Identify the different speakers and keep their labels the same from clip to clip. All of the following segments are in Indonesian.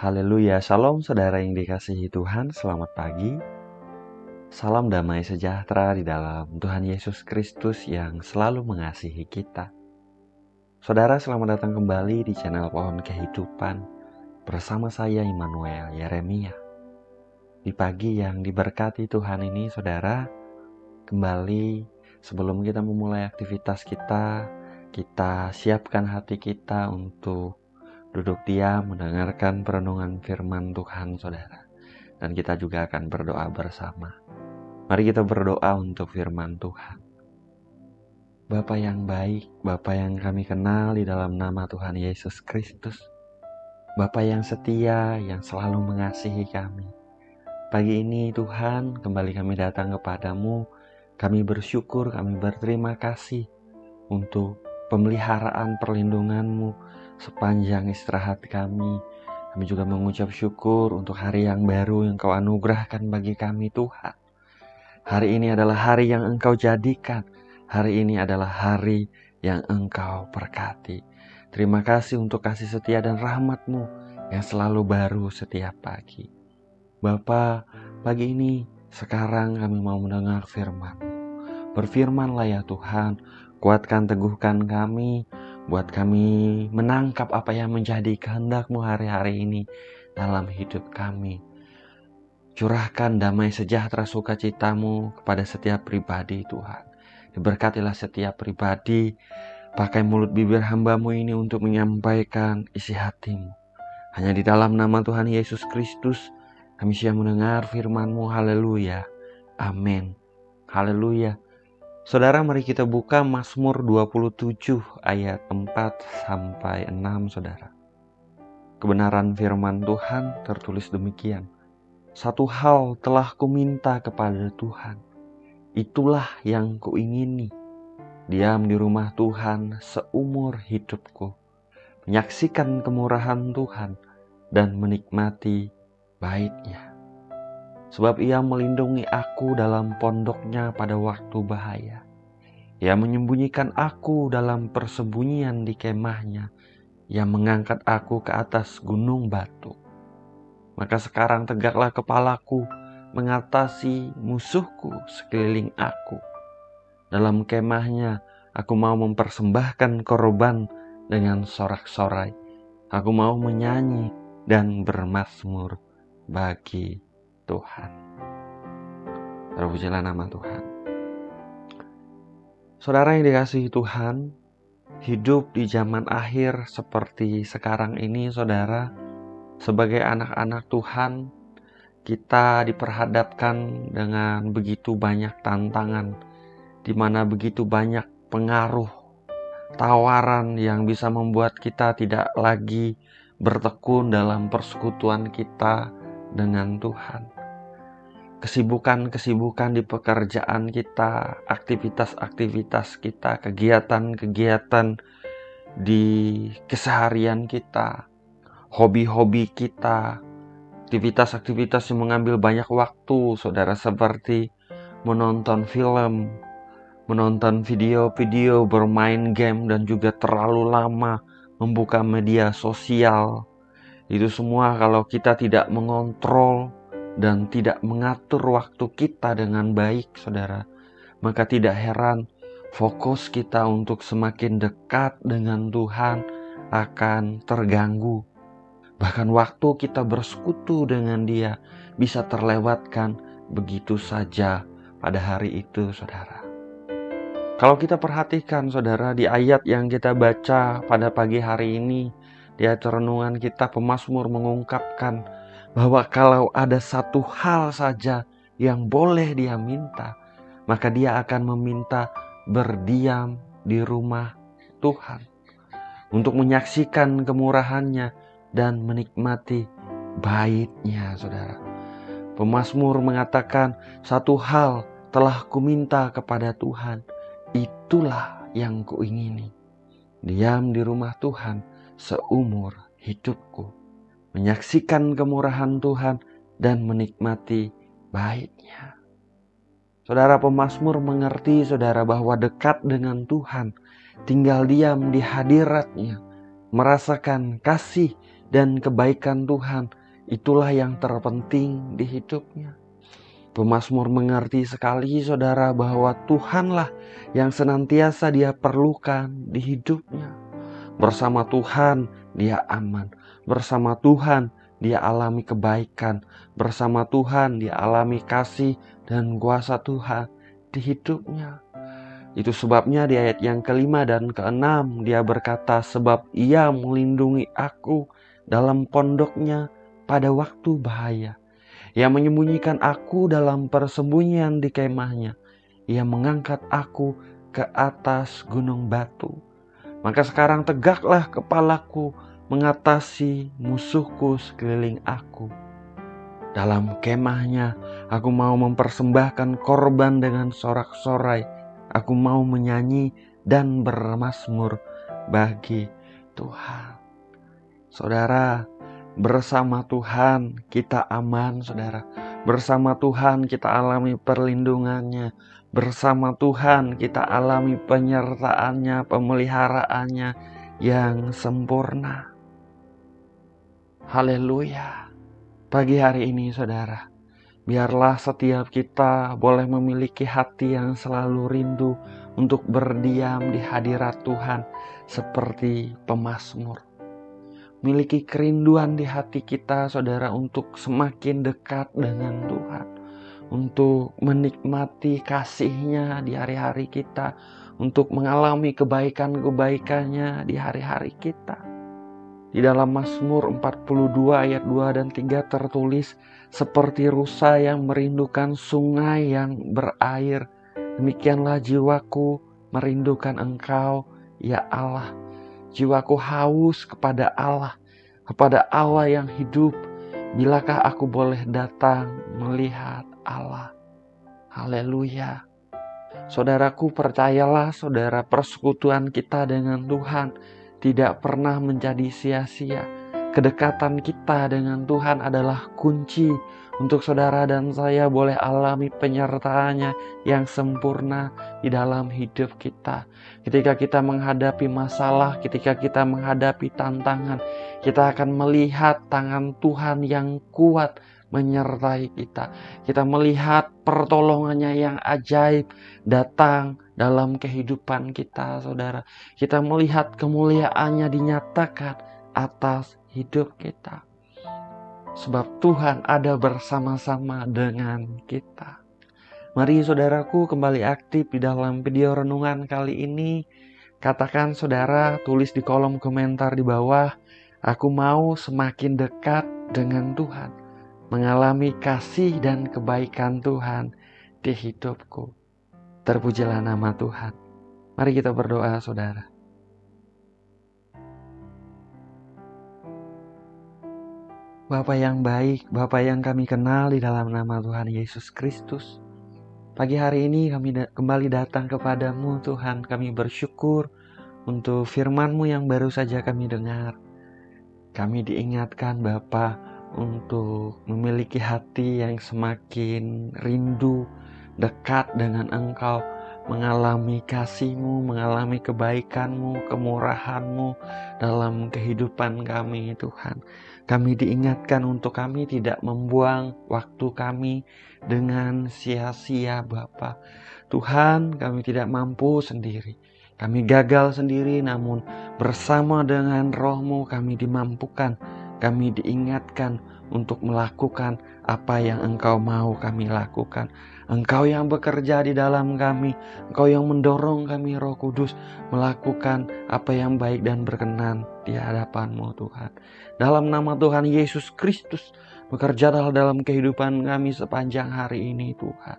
Speaker 1: Haleluya, shalom saudara yang dikasihi Tuhan, selamat pagi. Salam damai sejahtera di dalam Tuhan Yesus Kristus yang selalu mengasihi kita. Saudara, selamat datang kembali di channel Pohon Kehidupan bersama saya Immanuel Yeremia. Di pagi yang diberkati Tuhan ini, saudara, kembali sebelum kita memulai aktivitas kita, kita siapkan hati kita untuk duduk diam mendengarkan perenungan firman Tuhan saudara. Dan kita juga akan berdoa bersama. Mari kita berdoa untuk firman Tuhan. Bapa yang baik, Bapa yang kami kenal di dalam nama Tuhan Yesus Kristus. Bapa yang setia, yang selalu mengasihi kami. Pagi ini Tuhan, kembali kami datang kepadamu. Kami bersyukur, kami berterima kasih untuk pemeliharaan perlindunganmu sepanjang istirahat kami. Kami juga mengucap syukur untuk hari yang baru yang kau anugerahkan bagi kami Tuhan. Hari ini adalah hari yang engkau jadikan. Hari ini adalah hari yang engkau berkati. Terima kasih untuk kasih setia dan rahmatmu yang selalu baru setiap pagi. Bapa, pagi ini sekarang kami mau mendengar firman. Berfirmanlah ya Tuhan, kuatkan teguhkan kami, buat kami menangkap apa yang menjadi kehendakmu hari-hari ini dalam hidup kami. Curahkan damai sejahtera sukacitamu kepada setiap pribadi Tuhan. Diberkatilah setiap pribadi, pakai mulut bibir hambamu ini untuk menyampaikan isi hatimu. Hanya di dalam nama Tuhan Yesus Kristus, kami siap mendengar firmanmu. Haleluya. Amin. Haleluya. Saudara mari kita buka Mazmur 27 ayat 4 sampai 6 Saudara. Kebenaran firman Tuhan tertulis demikian. Satu hal telah kuminta kepada Tuhan. Itulah yang kuingini. Diam di rumah Tuhan seumur hidupku. Menyaksikan kemurahan Tuhan dan menikmati baiknya sebab ia melindungi aku dalam pondoknya pada waktu bahaya. Ia menyembunyikan aku dalam persembunyian di kemahnya. Ia mengangkat aku ke atas gunung batu. Maka sekarang tegaklah kepalaku mengatasi musuhku sekeliling aku. Dalam kemahnya aku mau mempersembahkan korban dengan sorak-sorai. Aku mau menyanyi dan bermasmur bagi Tuhan. Terpujilah nama Tuhan. Saudara yang dikasihi Tuhan, hidup di zaman akhir seperti sekarang ini, saudara, sebagai anak-anak Tuhan, kita diperhadapkan dengan begitu banyak tantangan, di mana begitu banyak pengaruh, tawaran yang bisa membuat kita tidak lagi bertekun dalam persekutuan kita dengan Tuhan kesibukan-kesibukan di pekerjaan kita, aktivitas-aktivitas kita, kegiatan-kegiatan di keseharian kita, hobi-hobi kita, aktivitas-aktivitas yang mengambil banyak waktu, saudara, seperti menonton film, menonton video-video, bermain game, dan juga terlalu lama membuka media sosial. Itu semua kalau kita tidak mengontrol dan tidak mengatur waktu kita dengan baik, saudara, maka tidak heran fokus kita untuk semakin dekat dengan Tuhan akan terganggu. Bahkan waktu kita bersekutu dengan Dia bisa terlewatkan begitu saja pada hari itu, saudara. Kalau kita perhatikan, saudara, di ayat yang kita baca pada pagi hari ini, di ayat renungan kita, pemazmur mengungkapkan bahwa kalau ada satu hal saja yang boleh dia minta, maka dia akan meminta berdiam di rumah Tuhan untuk menyaksikan kemurahannya dan menikmati baiknya, saudara. Pemasmur mengatakan, satu hal telah kuminta kepada Tuhan, itulah yang kuingini. Diam di rumah Tuhan seumur hidupku menyaksikan kemurahan Tuhan, dan menikmati baiknya. Saudara pemazmur mengerti saudara bahwa dekat dengan Tuhan, tinggal diam di hadiratnya, merasakan kasih dan kebaikan Tuhan itulah yang terpenting di hidupnya. Pemasmur mengerti sekali saudara bahwa Tuhanlah yang senantiasa dia perlukan di hidupnya. Bersama Tuhan dia aman. Bersama Tuhan dia alami kebaikan. Bersama Tuhan dia alami kasih dan kuasa Tuhan di hidupnya. Itu sebabnya di ayat yang kelima dan keenam dia berkata sebab ia melindungi aku dalam pondoknya pada waktu bahaya. Ia menyembunyikan aku dalam persembunyian di kemahnya. Ia mengangkat aku ke atas gunung batu. Maka sekarang tegaklah kepalaku mengatasi musuhku sekeliling aku. Dalam kemahnya aku mau mempersembahkan korban dengan sorak-sorai. Aku mau menyanyi dan bermasmur bagi Tuhan. Saudara, Bersama Tuhan kita aman, saudara. Bersama Tuhan kita alami perlindungannya. Bersama Tuhan kita alami penyertaannya, pemeliharaannya yang sempurna. Haleluya. Pagi hari ini saudara, biarlah setiap kita boleh memiliki hati yang selalu rindu untuk berdiam di hadirat Tuhan seperti pemazmur miliki kerinduan di hati kita, saudara, untuk semakin dekat dengan Tuhan, untuk menikmati kasihnya di hari-hari kita, untuk mengalami kebaikan-kebaikannya di hari-hari kita. Di dalam Mazmur 42 ayat 2 dan 3 tertulis, seperti rusa yang merindukan sungai yang berair, demikianlah jiwaku merindukan engkau, ya Allah Jiwaku haus kepada Allah, kepada Allah yang hidup. Bilakah aku boleh datang melihat Allah? Haleluya. Saudaraku, percayalah, saudara, persekutuan kita dengan Tuhan tidak pernah menjadi sia-sia. Kedekatan kita dengan Tuhan adalah kunci untuk saudara dan saya boleh alami penyertaannya yang sempurna di dalam hidup kita. Ketika kita menghadapi masalah, ketika kita menghadapi tantangan, kita akan melihat tangan Tuhan yang kuat menyertai kita. Kita melihat pertolongannya yang ajaib datang dalam kehidupan kita, saudara. Kita melihat kemuliaannya dinyatakan atas hidup kita sebab Tuhan ada bersama-sama dengan kita. Mari saudaraku kembali aktif di dalam video renungan kali ini. Katakan saudara tulis di kolom komentar di bawah, aku mau semakin dekat dengan Tuhan, mengalami kasih dan kebaikan Tuhan di hidupku. Terpujilah nama Tuhan. Mari kita berdoa saudara. Bapa yang baik, Bapa yang kami kenal di dalam nama Tuhan Yesus Kristus. Pagi hari ini kami da kembali datang kepadamu Tuhan. Kami bersyukur untuk firman-Mu yang baru saja kami dengar. Kami diingatkan Bapa untuk memiliki hati yang semakin rindu, dekat dengan Engkau, mengalami kasih-Mu, mengalami kebaikan-Mu, kemurahan-Mu dalam kehidupan kami Tuhan. Kami diingatkan untuk kami tidak membuang waktu kami dengan sia-sia Bapa. Tuhan, kami tidak mampu sendiri. Kami gagal sendiri namun bersama dengan rohmu kami dimampukan. Kami diingatkan untuk melakukan apa yang engkau mau kami lakukan. Engkau yang bekerja di dalam kami, Engkau yang mendorong kami Roh Kudus melakukan apa yang baik dan berkenan di hadapanmu Tuhan. Dalam nama Tuhan Yesus Kristus, bekerjalah dalam kehidupan kami sepanjang hari ini Tuhan.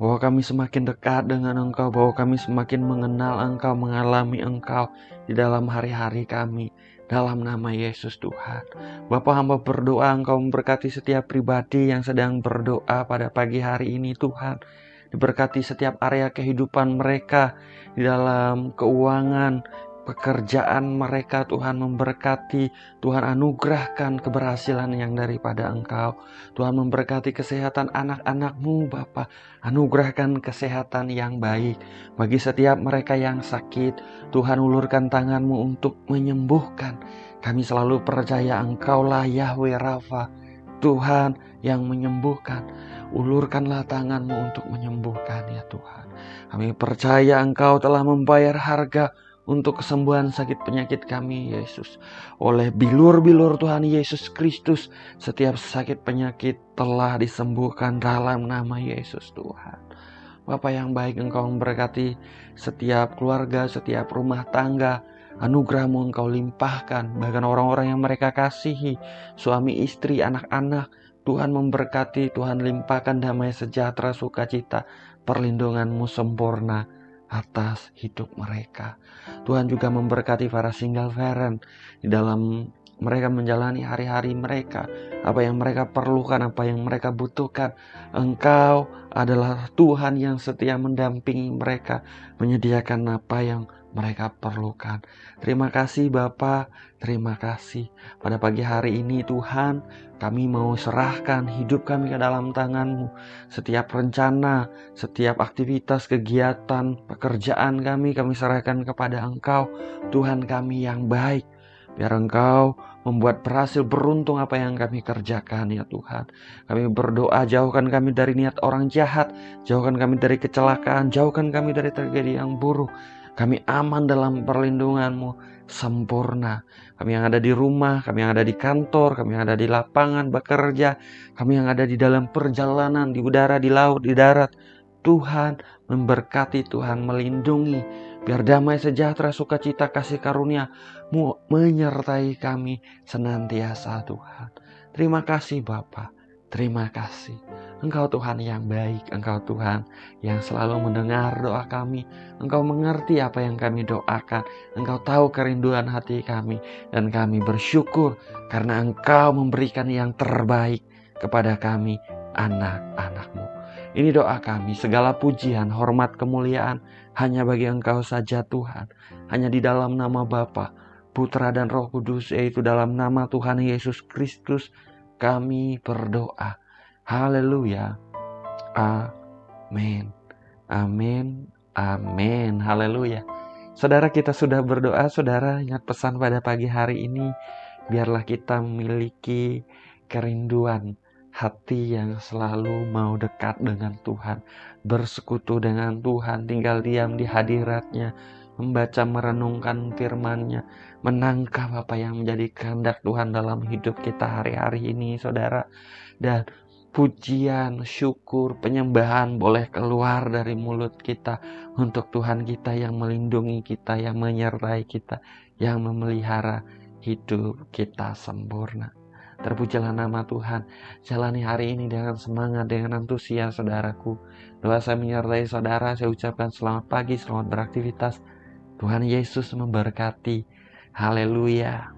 Speaker 1: Bahwa kami semakin dekat dengan Engkau, bahwa kami semakin mengenal Engkau, mengalami Engkau di dalam hari-hari kami dalam nama Yesus Tuhan. Bapak hamba berdoa engkau memberkati setiap pribadi yang sedang berdoa pada pagi hari ini Tuhan. Diberkati setiap area kehidupan mereka di dalam keuangan, pekerjaan mereka Tuhan memberkati, Tuhan anugerahkan keberhasilan yang daripada Engkau. Tuhan memberkati kesehatan anak-anakmu Bapa, anugerahkan kesehatan yang baik bagi setiap mereka yang sakit. Tuhan ulurkan tanganmu untuk menyembuhkan. Kami selalu percaya Engkaulah Yahweh Rafa, Tuhan yang menyembuhkan. Ulurkanlah tanganmu untuk menyembuhkan ya Tuhan. Kami percaya Engkau telah membayar harga untuk kesembuhan sakit penyakit kami, Yesus. Oleh bilur-bilur Tuhan Yesus Kristus, setiap sakit penyakit telah disembuhkan dalam nama Yesus Tuhan. Bapak yang baik Engkau memberkati setiap keluarga, setiap rumah tangga, anugerahmu Engkau limpahkan, bahkan orang-orang yang mereka kasihi, suami istri, anak-anak, Tuhan memberkati, Tuhan limpahkan damai sejahtera, sukacita, perlindunganmu sempurna atas hidup mereka. Tuhan juga memberkati para single parent di dalam mereka menjalani hari-hari mereka, apa yang mereka perlukan, apa yang mereka butuhkan. Engkau adalah Tuhan yang setia mendampingi mereka, menyediakan apa yang mereka perlukan. Terima kasih Bapa, terima kasih. Pada pagi hari ini Tuhan, kami mau serahkan hidup kami ke dalam tangan-Mu. Setiap rencana, setiap aktivitas, kegiatan, pekerjaan kami, kami serahkan kepada Engkau. Tuhan kami yang baik. Biar Engkau membuat berhasil beruntung apa yang kami kerjakan ya Tuhan. Kami berdoa jauhkan kami dari niat orang jahat, jauhkan kami dari kecelakaan, jauhkan kami dari tragedi yang buruk. Kami aman dalam perlindunganmu sempurna. Kami yang ada di rumah, kami yang ada di kantor, kami yang ada di lapangan bekerja, kami yang ada di dalam perjalanan, di udara, di laut, di darat. Tuhan memberkati, Tuhan melindungi. Biar damai sejahtera, sukacita, kasih karunia menyertai kami senantiasa Tuhan. Terima kasih Bapak. Terima kasih. Engkau Tuhan yang baik, Engkau Tuhan yang selalu mendengar doa kami. Engkau mengerti apa yang kami doakan. Engkau tahu kerinduan hati kami. Dan kami bersyukur karena Engkau memberikan yang terbaik kepada kami, anak-anakmu. Ini doa kami, segala pujian, hormat, kemuliaan hanya bagi Engkau saja Tuhan. Hanya di dalam nama Bapa, Putra dan Roh Kudus, yaitu dalam nama Tuhan Yesus Kristus, kami berdoa. Haleluya. Amin. Amin. Amin. Haleluya. Saudara kita sudah berdoa, saudara ingat pesan pada pagi hari ini, biarlah kita memiliki kerinduan hati yang selalu mau dekat dengan Tuhan, bersekutu dengan Tuhan, tinggal diam di hadiratnya, membaca merenungkan firman-Nya, menangkap apa yang menjadi kehendak Tuhan dalam hidup kita hari-hari ini, saudara. Dan pujian, syukur, penyembahan boleh keluar dari mulut kita untuk Tuhan kita yang melindungi kita, yang menyertai kita, yang memelihara hidup kita sempurna. Terpujilah nama Tuhan. Jalani hari ini dengan semangat, dengan antusias, saudaraku. Doa saya menyertai saudara. Saya ucapkan selamat pagi, selamat beraktivitas. Tuhan Yesus memberkati. Haleluya.